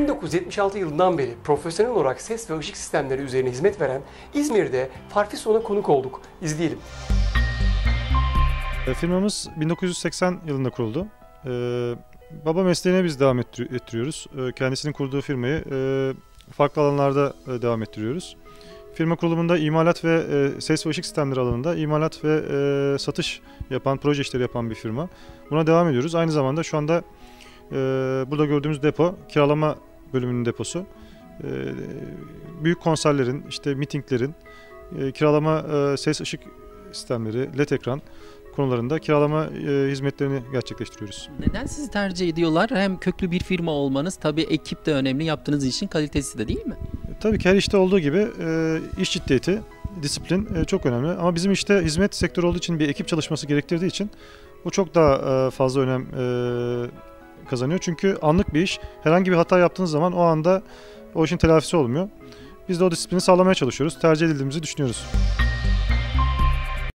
1976 yılından beri profesyonel olarak ses ve ışık sistemleri üzerine hizmet veren İzmir'de Farfison'a konuk olduk. İzleyelim. E, Firmamız 1980 yılında kuruldu. E, baba mesleğine biz devam ettir- ettiriyoruz. E, kendisinin kurduğu firmayı e, farklı alanlarda e, devam ettiriyoruz. Firma kurulumunda imalat ve e, ses ve ışık sistemleri alanında imalat ve e, satış yapan, proje işleri yapan bir firma. Buna devam ediyoruz. Aynı zamanda şu anda e, burada gördüğümüz depo kiralama bölümünün deposu. E, büyük konserlerin, işte mitinglerin, e, kiralama e, ses ışık sistemleri, led ekran konularında kiralama e, hizmetlerini gerçekleştiriyoruz. Neden sizi tercih ediyorlar? Hem köklü bir firma olmanız, tabii ekip de önemli, yaptığınız işin kalitesi de değil mi? Tabii ki her işte olduğu gibi e, iş ciddiyeti, disiplin e, çok önemli. Ama bizim işte hizmet sektörü olduğu için bir ekip çalışması gerektirdiği için bu çok daha e, fazla önem e, kazanıyor. Çünkü anlık bir iş. Herhangi bir hata yaptığınız zaman o anda o işin telafisi olmuyor. Biz de o disiplini sağlamaya çalışıyoruz. Tercih edildiğimizi düşünüyoruz.